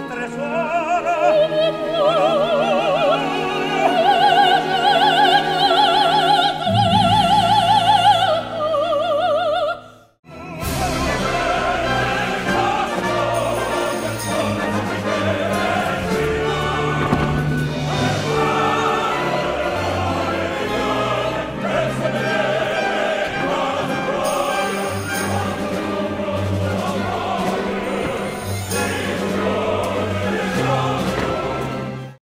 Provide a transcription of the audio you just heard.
nostro tesoro